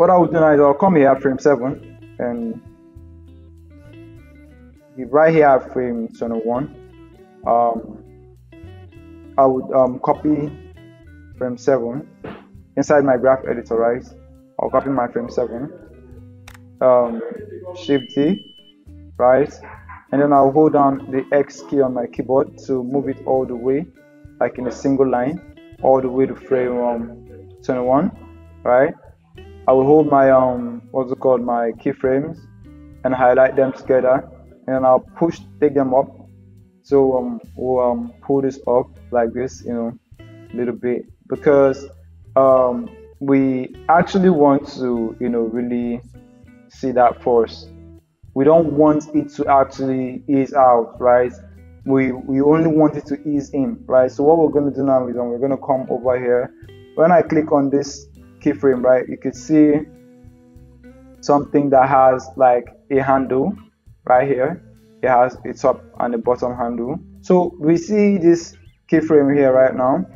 what I would do now is I'll come here at frame 7 and be right here at frame 21 um, I would um, copy frame 7 inside my graph editor right? I'll copy my frame 7 um, shift D right? And then I'll hold down the X key on my keyboard to move it all the way like in a single line all the way to frame um, 21 right I will hold my um what's it called my keyframes and highlight them together and I'll push take them up. So um we'll um pull this up like this you know a little bit because um we actually want to you know really see that force. We don't want it to actually ease out right? We we only want it to ease in right? So what we're going to do now is um, we're going to come over here. When I click on this keyframe right? You can see something that has like a handle right here. It has a top and a bottom handle. So we see this keyframe here right now.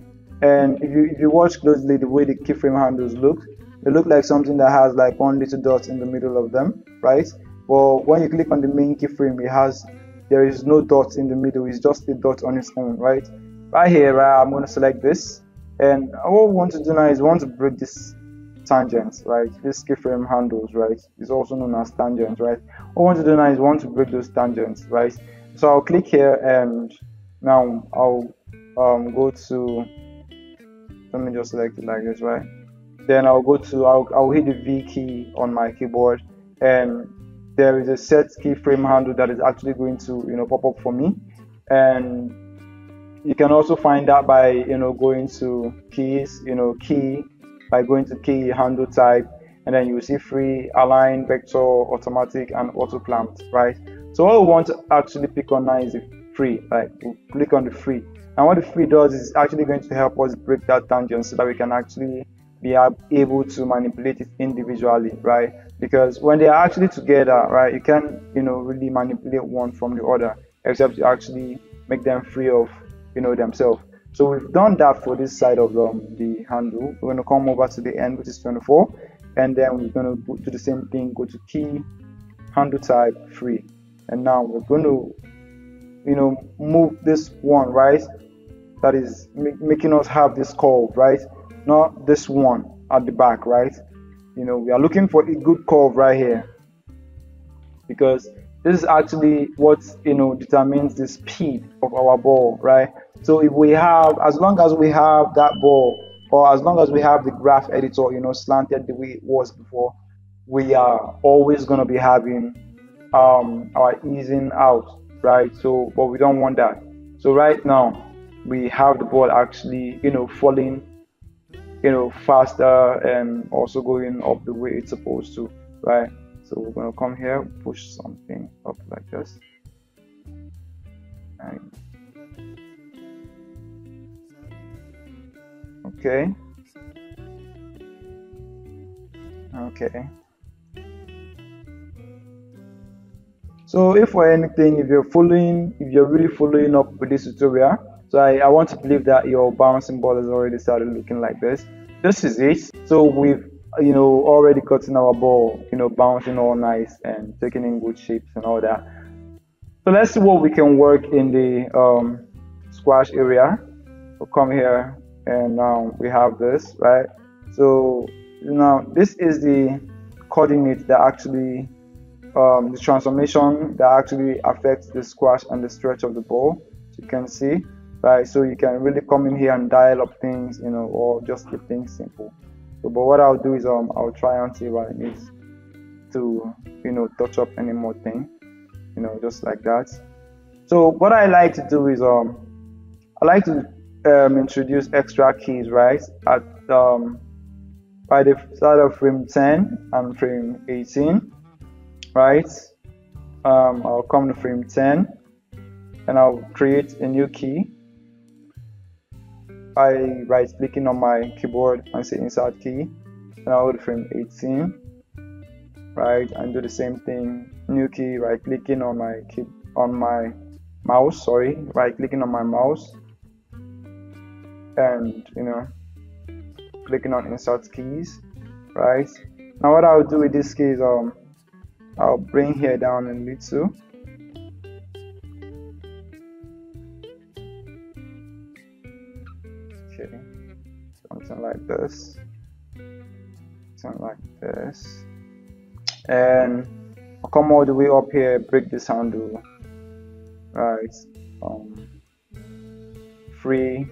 And if you if you watch closely the way the keyframe handles look they look like something that has like one little dot in the middle of them right? Well when you click on the main keyframe it has there is no dot in the middle. It's just a dot on its own right? Right here right, i'm going to select this and what we want to do now is we want to break this tangents, right? This keyframe handles right? Is also known as tangents, right? What we want to do now is we want to break those tangents right? So i'll click here and now i'll um, go to let me just select it like this right? Then i'll go to I'll, I'll hit the v key on my keyboard and there is a set keyframe handle that is actually going to you know pop up for me. And you can also find that by you know going to keys you know key by going to key handle type and then you see free align vector automatic and auto clamped right? So what we want to actually pick on now is free right we'll click on the free. And what the free does is actually going to help us break that tangent so that we can actually be able to manipulate it individually right? Because when they are actually together right you can you know really manipulate one from the other except to actually make them free of you know themselves. So we've done that for this side of um, the handle. We're going to come over to the end which is 24 and then we're going to do the same thing go to key handle type free. And now we're going to you know move this one right? That is making us have this curve right? Not this one at the back right? You know we are looking for a good curve right here. Because this is actually what you know determines the speed of our ball right? So if we have as long as we have that ball or as long as we have the graph editor you know slanted the way it was before we are always going to be having um, our easing out right? So but we don't want that. So right now we have the ball actually you know falling you know faster and also going up the way it's supposed to right so we're to come here push something up like this okay okay so if for anything if you're following if you're really following up with this tutorial so I, I want to believe that your bouncing ball has already started looking like this. This is it. So we've you know already cutting our ball you know bouncing all nice and taking in good shapes and all that. So let's see what we can work in the um, squash area. We'll come here and now we have this right. So now this is the coordinate that actually um, the transformation that actually affects the squash and the stretch of the ball. You can see right? So you can really come in here and dial up things, you know, or just keep things simple. So, but what I'll do is um, I'll try and see what I need to, you know, touch up any more thing, you know, just like that. So what I like to do is um, I like to um, introduce extra keys, right? At um, by the start of frame 10 and frame 18, right? Um, I'll come to frame 10 and I'll create a new key I right clicking on my keyboard and say insert key. And I'll hold frame 18 right and do the same thing. New key right clicking on my key on my mouse sorry right clicking on my mouse. And you know clicking on insert keys right. Now what I'll do with this case um I'll bring here down a little something like this. Something like this. And I'll come all the way up here break this handle right. Um free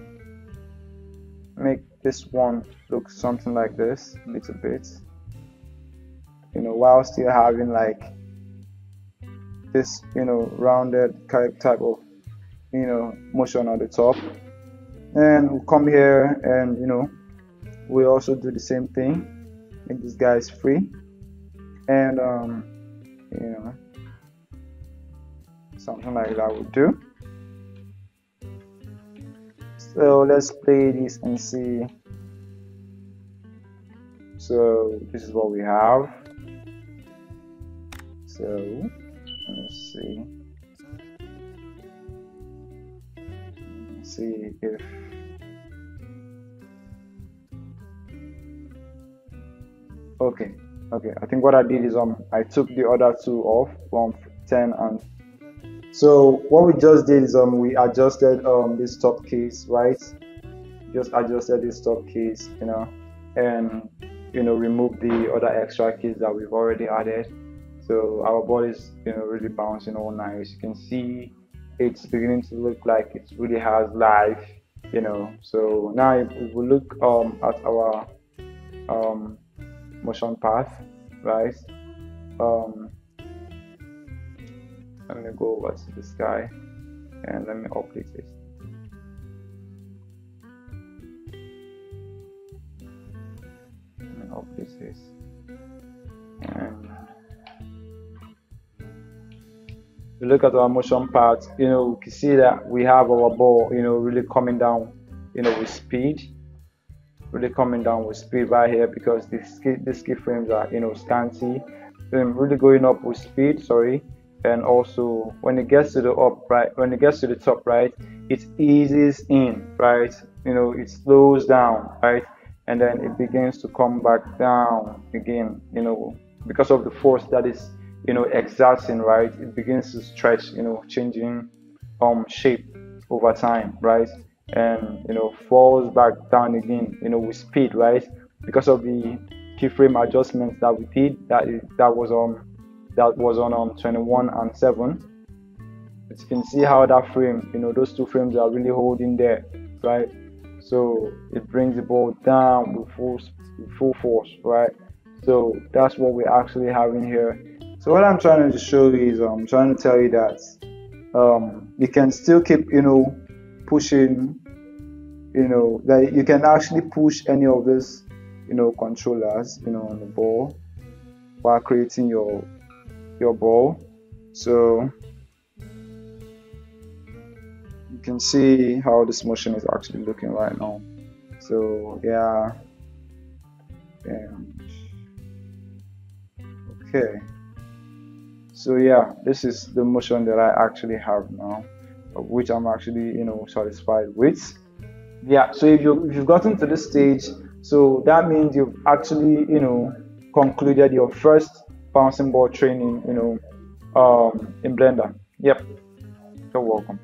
make this one look something like this a little bit. You know while still having like this you know rounded type of you know motion on the top. And we'll come here and you know we also do the same thing make this guys free. And um you know something like that would do. So let's play this and see. So this is what we have. So let's see. Let's see if okay okay. I think what I did is um I took the other two off from 10 and so what we just did is um we adjusted um this top case right? Just adjusted this top case you know and you know remove the other extra keys that we've already added. So our ball is you know really bouncing all nice you can see it's beginning to look like it really has life you know. So now if we look um at our um motion path right? Um let me go over to this guy and let me update it. Let me this. And we look at our motion path, you know we can see that we have our ball you know really coming down you know with speed really coming down with speed right here because the ski, the ski frames are you know scanty. Um, really going up with speed sorry. And also when it gets to the up right when it gets to the top right it eases in right? You know it slows down right? And then it begins to come back down again you know because of the force that is you know exerting right? It begins to stretch you know changing um shape over time right and you know falls back down again you know with speed right? Because of the keyframe adjustments that we did that is that was um that was on um 21 and 7 as you can see how that frame you know those two frames are really holding there right? So it brings the ball down with full with full force right? So that's what we're actually having here. So what I'm trying to show you is I'm trying to tell you that um, you can still keep, you know, pushing, you know, that you can actually push any of these, you know, controllers, you know, on the ball while creating your your ball. So you can see how this motion is actually looking right now. So yeah, and okay so yeah this is the motion that I actually have now which I'm actually you know satisfied with yeah so if you if you've gotten to this stage so that means you've actually you know concluded your first bouncing ball training you know um, in blender. Yep. You're welcome